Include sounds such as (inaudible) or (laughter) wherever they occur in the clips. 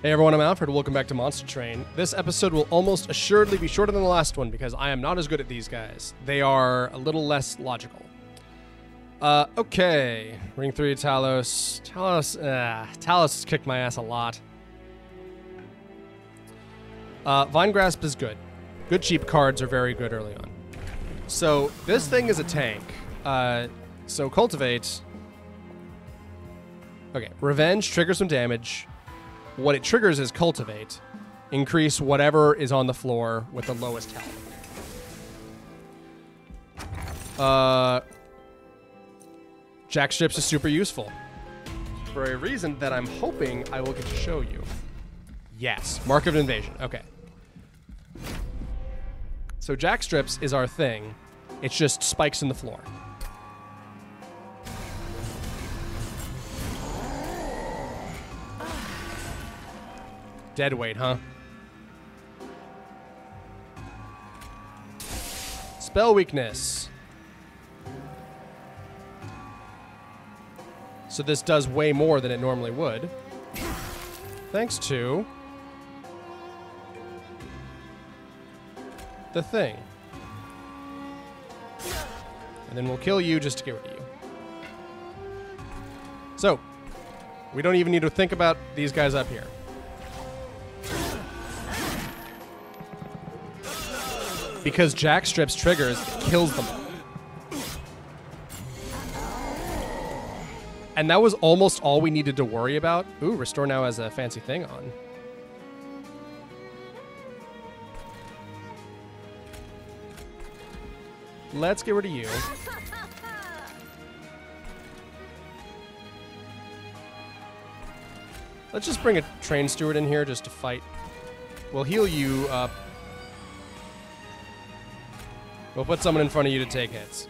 Hey everyone, I'm Alfred. Welcome back to Monster Train. This episode will almost assuredly be shorter than the last one because I am not as good at these guys. They are a little less logical. Uh, okay. Ring 3 Talos. Talos, uh, Talos has kicked my ass a lot. Uh, Vine Grasp is good. Good cheap cards are very good early on. So, this thing is a tank. Uh, so, Cultivate. Okay, Revenge triggers some damage. What it triggers is Cultivate. Increase whatever is on the floor with the lowest health. Uh, Jack Strips is super useful. For a reason that I'm hoping I will get to show you. Yes, Mark of Invasion. Okay. So Jack Strips is our thing. It's just spikes in the floor. Dead weight, huh? Spell weakness. So this does way more than it normally would. Thanks to the thing. And then we'll kill you just to get rid of you. So, we don't even need to think about these guys up here. Because Jack Strips triggers, kills them. And that was almost all we needed to worry about. Ooh, Restore now has a fancy thing on. Let's get rid of you. Let's just bring a train steward in here just to fight. We'll heal you up. We'll put someone in front of you to take hits.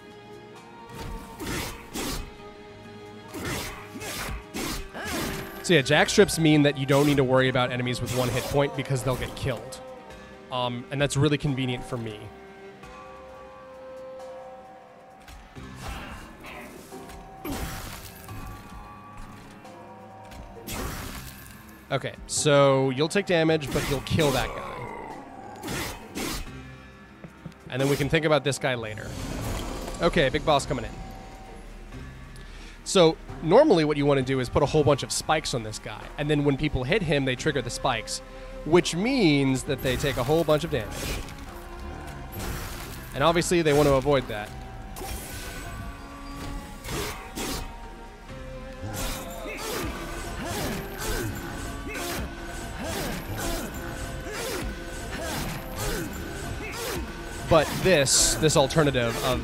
So yeah, jack strips mean that you don't need to worry about enemies with one hit point because they'll get killed. Um, and that's really convenient for me. Okay, so you'll take damage, but you'll kill that guy. And then we can think about this guy later. Okay, big boss coming in. So normally what you want to do is put a whole bunch of spikes on this guy, and then when people hit him, they trigger the spikes, which means that they take a whole bunch of damage. And obviously they want to avoid that. But this, this alternative of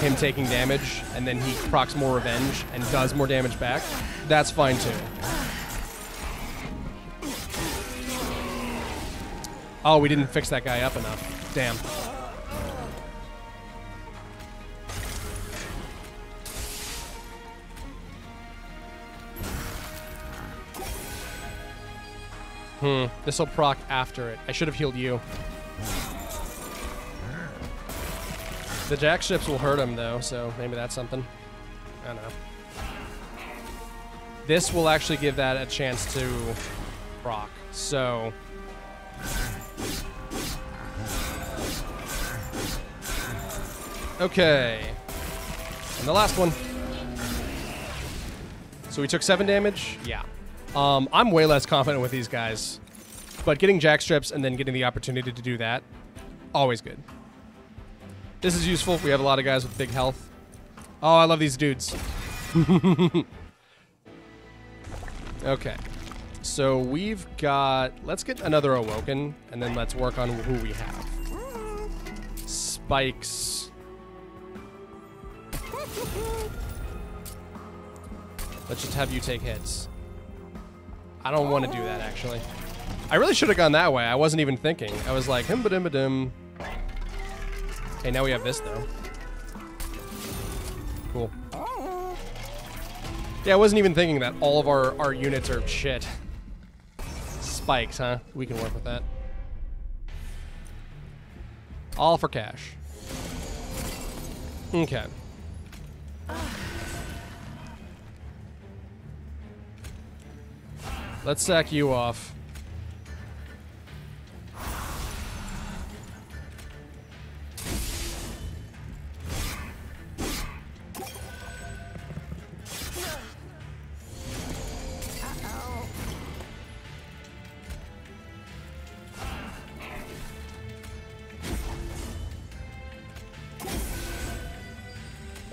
him taking damage and then he procs more revenge and does more damage back, that's fine too. Oh, we didn't fix that guy up enough. Damn. Hmm, this'll proc after it. I should have healed you. The jack strips will hurt him though, so maybe that's something. I don't know. This will actually give that a chance to rock. So Okay. And the last one. So we took seven damage? Yeah. Um, I'm way less confident with these guys. But getting jack strips and then getting the opportunity to do that, always good. This is useful. We have a lot of guys with big health. Oh, I love these dudes. (laughs) okay. So we've got... Let's get another Awoken, and then let's work on who we have. Spikes. Let's just have you take hits. I don't want to do that, actually. I really should have gone that way. I wasn't even thinking. I was like, him ba dim ba dim. Okay, now we have this, though. Cool. Yeah, I wasn't even thinking that all of our, our units are shit. Spikes, huh? We can work with that. All for cash. Okay. Let's sack you off.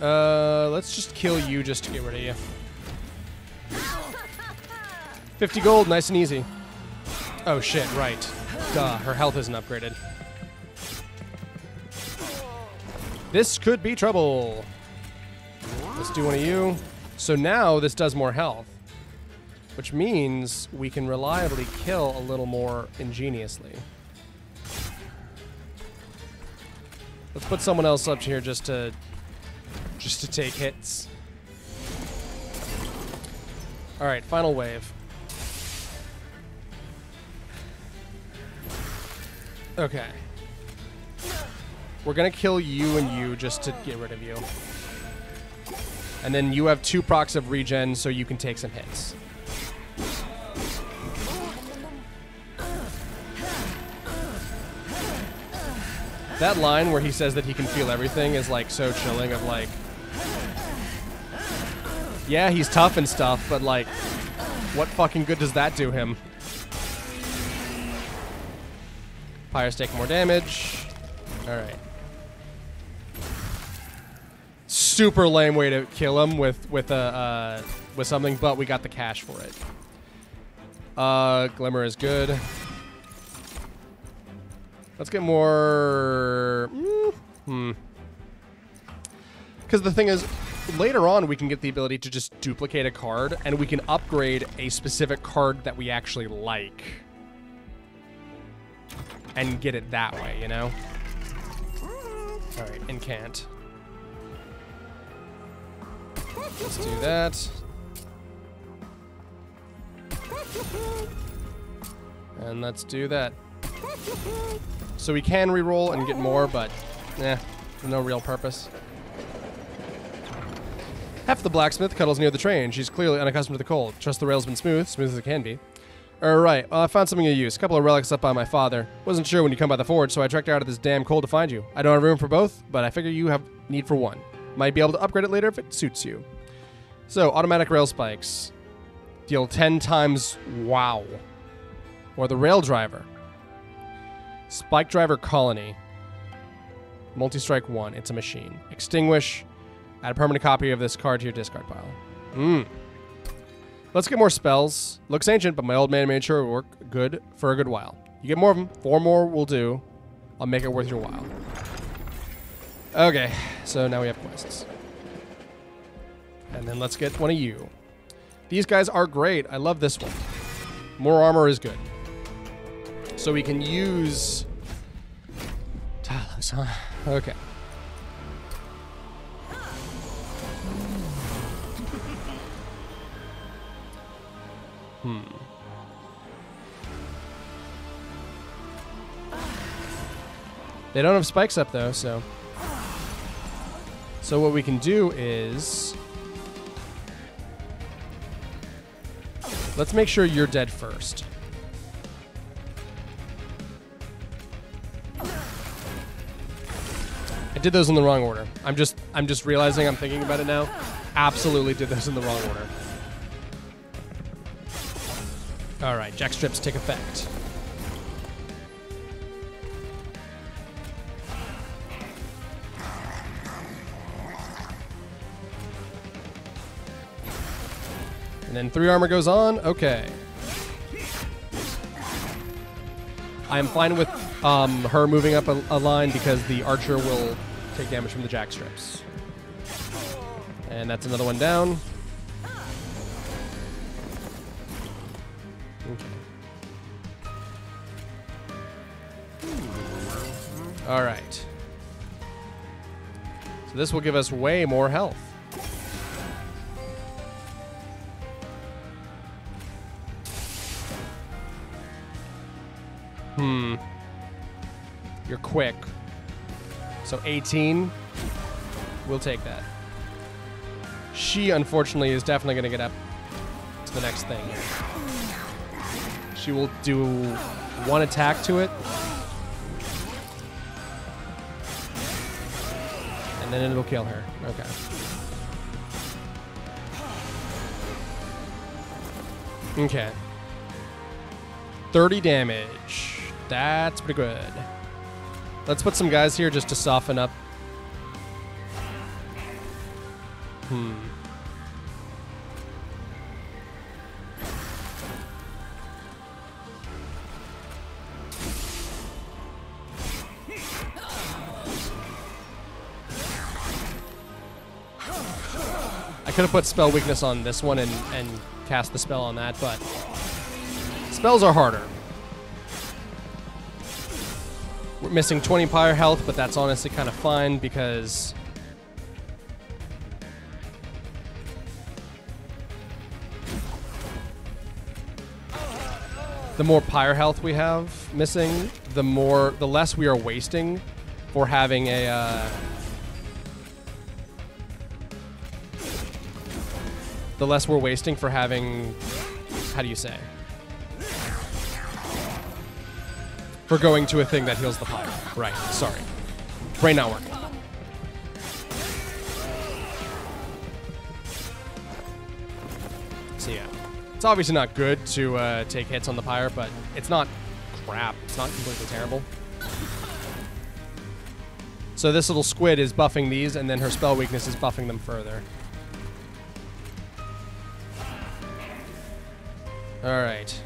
Uh, let's just kill you just to get rid of you. 50 gold, nice and easy. Oh shit, right. Duh, her health isn't upgraded. This could be trouble. Let's do one of you. So now this does more health, which means we can reliably kill a little more ingeniously. Let's put someone else up here just to just to take hits. All right, final wave. Okay. We're gonna kill you and you just to get rid of you. And then you have two procs of regen, so you can take some hits. That line where he says that he can feel everything is like so chilling of like Yeah, he's tough and stuff, but like what fucking good does that do him? Pyres take more damage. Alright. Super lame way to kill him with with a uh, with something, but we got the cash for it. Uh, Glimmer is good. Let's get more. mm, Hmm. Because the thing is, later on we can get the ability to just duplicate a card, and we can upgrade a specific card that we actually like, and get it that way. You know. All right, incant. Let's do that. And let's do that. So we can re-roll and get more, but eh, no real purpose. Half the blacksmith cuddles near the train. She's clearly unaccustomed to the cold. Trust the rail's been smooth, smooth as it can be. Alright, well, I found something of use. A couple of relics up by my father. Wasn't sure when you come by the forge, so I trekked out of this damn cold to find you. I don't have room for both, but I figure you have need for one. Might be able to upgrade it later if it suits you. So, automatic rail spikes. Deal 10 times wow. Or the rail driver. Spike driver colony. Multi strike 1. It's a machine. Extinguish. Add a permanent copy of this card to your discard pile. Mmm. Let's get more spells. Looks ancient, but my old man made sure it would work good for a good while. You get more of them. Four more will do. I'll make it worth your while. Okay, so now we have quests. And then let's get one of you. These guys are great. I love this one. More armor is good. So we can use? Okay. Hmm. They don't have spikes up though, so. So what we can do is Let's make sure you're dead first. I did those in the wrong order. I'm just I'm just realizing I'm thinking about it now. Absolutely did those in the wrong order. All right, jack strips take effect. And then three armor goes on. Okay. I'm fine with um, her moving up a, a line because the archer will take damage from the jack strips. And that's another one down. This will give us way more health. Hmm. You're quick. So 18. We'll take that. She, unfortunately, is definitely going to get up to the next thing. She will do one attack to it. And then it'll kill her. Okay. Okay. 30 damage. That's pretty good. Let's put some guys here just to soften up. Hmm. Could have put spell weakness on this one and, and cast the spell on that, but spells are harder. We're missing 20 pyre health, but that's honestly kind of fine because the more pyre health we have missing, the more the less we are wasting for having a uh, the less we're wasting for having how do you say? For going to a thing that heals the pyre right sorry. Brain not working. So yeah. It's obviously not good to uh, take hits on the pyre but it's not crap. It's not completely terrible. So this little squid is buffing these and then her spell weakness is buffing them further All right.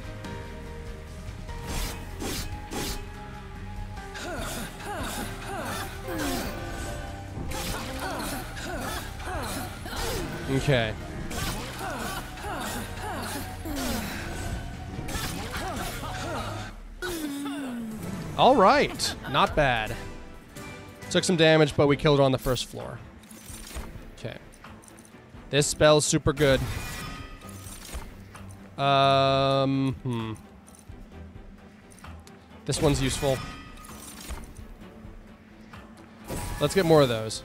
Okay. All right. Not bad. Took some damage, but we killed her on the first floor. Okay. This spell's super good. Um, hmm. This one's useful. Let's get more of those.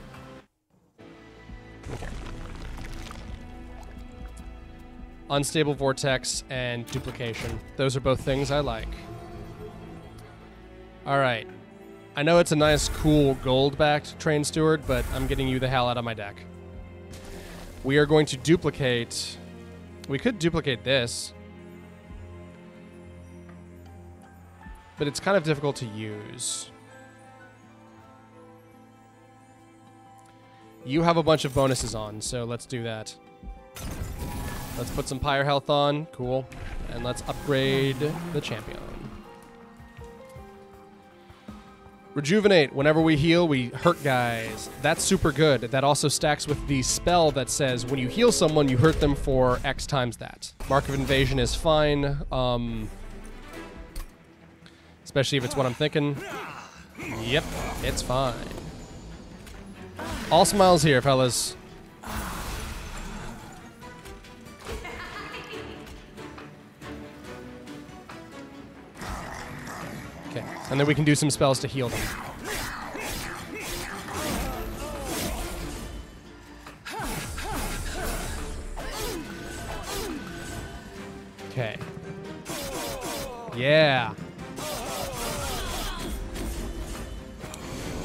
Unstable vortex and duplication. Those are both things I like. All right. I know it's a nice, cool, gold-backed train steward, but I'm getting you the hell out of my deck. We are going to duplicate we could duplicate this. But it's kind of difficult to use. You have a bunch of bonuses on, so let's do that. Let's put some Pyre health on. Cool. And let's upgrade the champion. Rejuvenate. Whenever we heal, we hurt guys. That's super good. That also stacks with the spell that says when you heal someone, you hurt them for X times that. Mark of Invasion is fine. Um, especially if it's what I'm thinking. Yep, it's fine. All smiles here, fellas. And then we can do some spells to heal them. Okay. Yeah.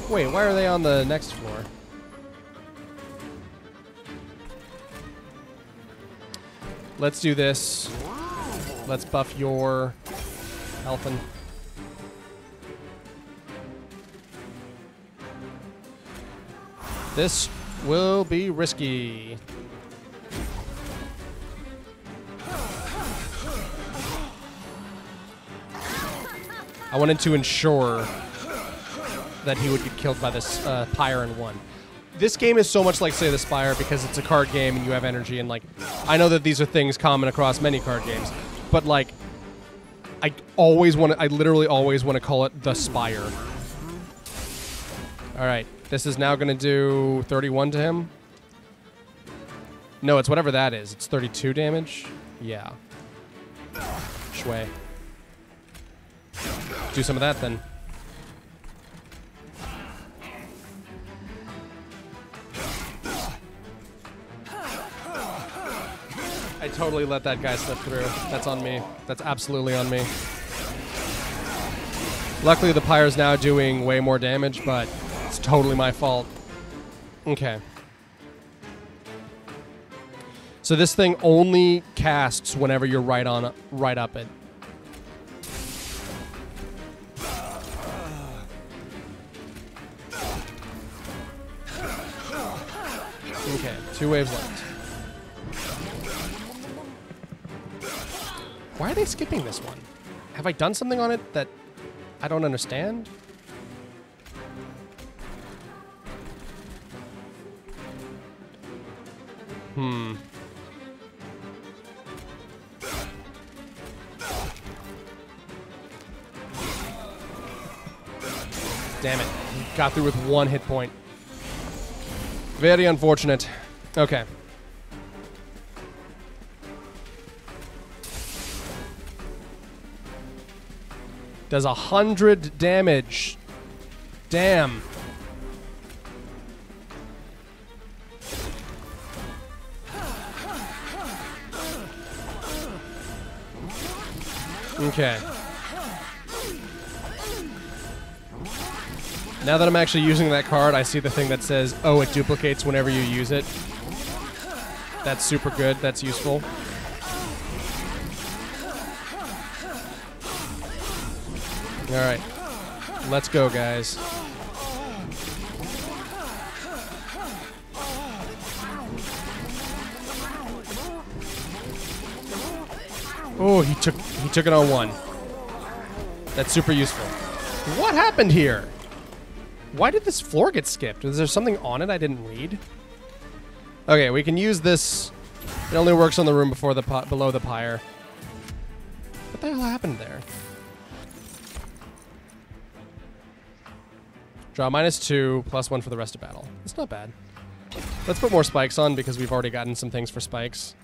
Wait, why are they on the next floor? Let's do this. Let's buff your health This will be risky. I wanted to ensure that he would get killed by this uh, Pyre in one. This game is so much like say, the Spire because it's a card game and you have energy and like I know that these are things common across many card games, but like I always want to I literally always want to call it the Spire. All right. This is now going to do 31 to him. No, it's whatever that is. It's 32 damage. Yeah. Shui. Do some of that then. I totally let that guy slip through. That's on me. That's absolutely on me. Luckily, the Pyre's now doing way more damage, but it's totally my fault. Okay. So this thing only casts whenever you're right on right up it. Okay, two waves left. Why are they skipping this one? Have I done something on it that I don't understand? Hmm. Damn it. Got through with one hit point. Very unfortunate. Okay. Does a hundred damage. Damn. Okay. Now that I'm actually using that card, I see the thing that says, oh, it duplicates whenever you use it. That's super good. That's useful. Alright. Let's go, guys. Oh, he took he took it on one. That's super useful. What happened here? Why did this floor get skipped? Is there something on it I didn't read? Okay, we can use this. It only works on the room before the pot below the pyre. What the hell happened there? Draw minus two, plus one for the rest of battle. It's not bad. Let's put more spikes on because we've already gotten some things for spikes.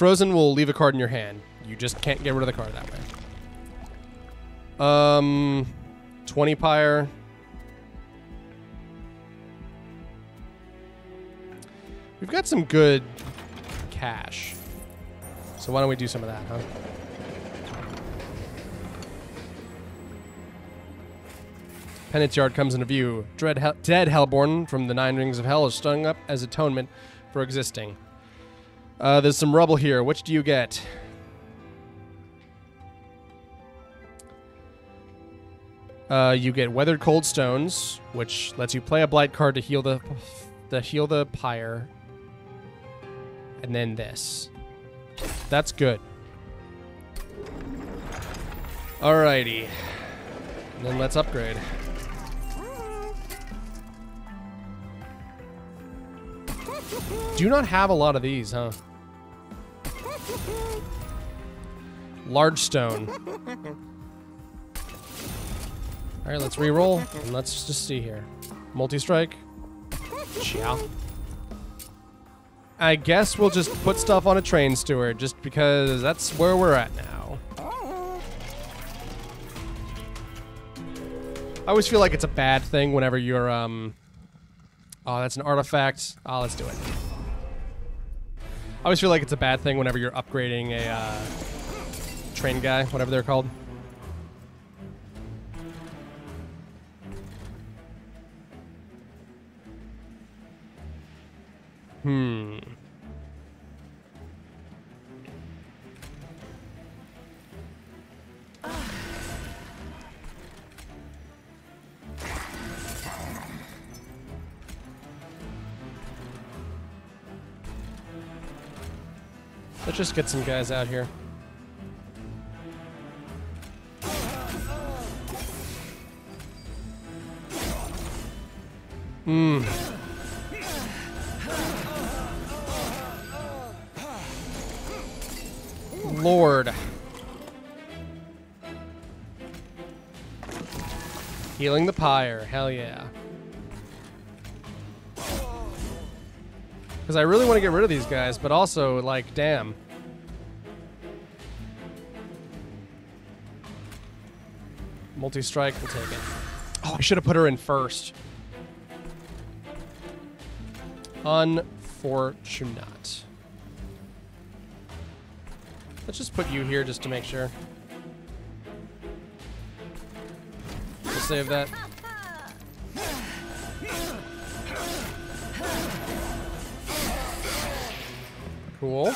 Frozen will leave a card in your hand. You just can't get rid of the card that way. Um, 20 pyre. We've got some good cash. So why don't we do some of that, huh? Penance Yard comes into view. Dread Hel dead Hellborn from the Nine Rings of Hell is strung up as atonement for existing. Uh, there's some rubble here. Which do you get? Uh, you get Weathered Cold Stones, which lets you play a Blight card to heal the, to heal the pyre. And then this. That's good. Alrighty. And then let's upgrade. Do not have a lot of these, huh? (laughs) Large stone. Alright, let's re-roll, and let's just see here. Multi-strike. Ciao. I guess we'll just put stuff on a train steward, just because that's where we're at now. I always feel like it's a bad thing whenever you're, um... Oh, that's an artifact. Oh, let's do it. I always feel like it's a bad thing whenever you're upgrading a uh, train guy, whatever they're called. Hmm. Just get some guys out here. Hmm. Lord. Healing the pyre. Hell yeah. Because I really want to get rid of these guys, but also, like, damn. Multi-strike, we'll take it. Oh, I should have put her in first. Unfortunate. Let's just put you here just to make sure. We'll save that. Cool.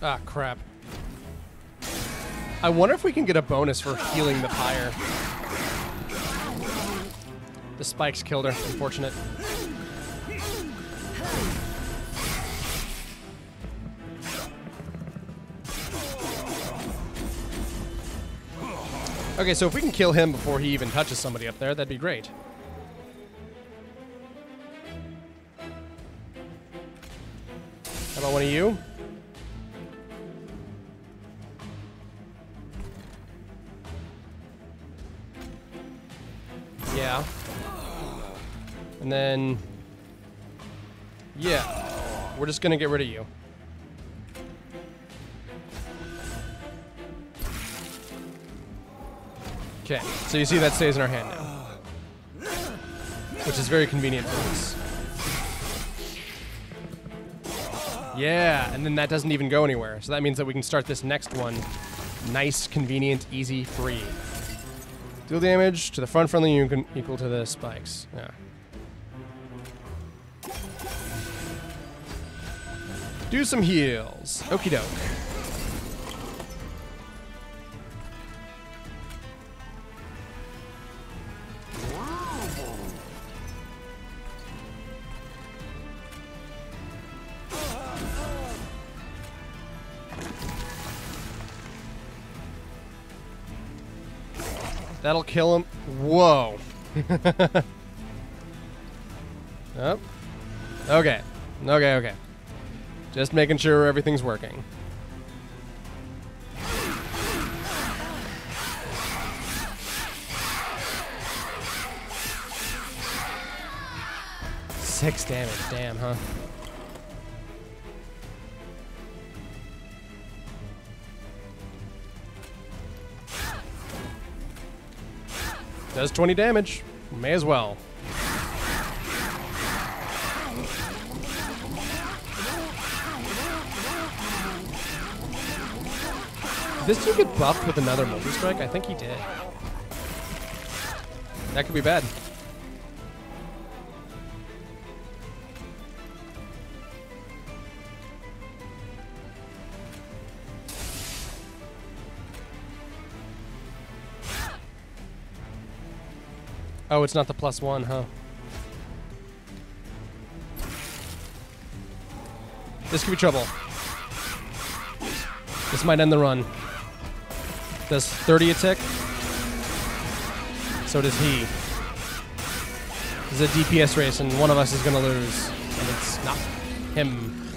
Ah, crap. I wonder if we can get a bonus for healing the pyre. The spikes killed her. Unfortunate. Okay, so if we can kill him before he even touches somebody up there, that'd be great. How about one of you? And then... Yeah. We're just gonna get rid of you. Okay, so you see that stays in our hand now. Which is very convenient for us. Yeah, and then that doesn't even go anywhere. So that means that we can start this next one nice, convenient, easy, free. Deal damage to the front friendly unit equal to the spikes. Yeah. Do some heals. Okie doke. That'll kill him. Whoa. (laughs) oh. Okay. Okay, okay. Just making sure everything's working. Six damage, damn, huh? Does 20 damage. May as well. This dude get buffed with another multi-strike? I think he did. That could be bad. Oh, it's not the plus one, huh? This could be trouble. This might end the run. Does 30 a tick? So does he. This is a DPS race, and one of us is going to lose. And it's not him.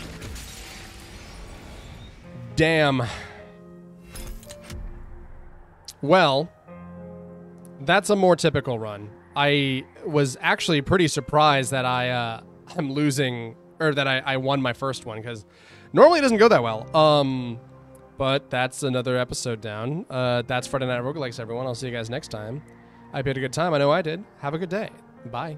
Damn. Well, that's a more typical run. I was actually pretty surprised that I uh, (laughs) I'm losing or that I, I won my first one because normally it doesn't go that well. Um, but that's another episode down. Uh, that's Friday Night Roguelikes, everyone. I'll see you guys next time. I hope you had a good time. I know I did. Have a good day. Bye.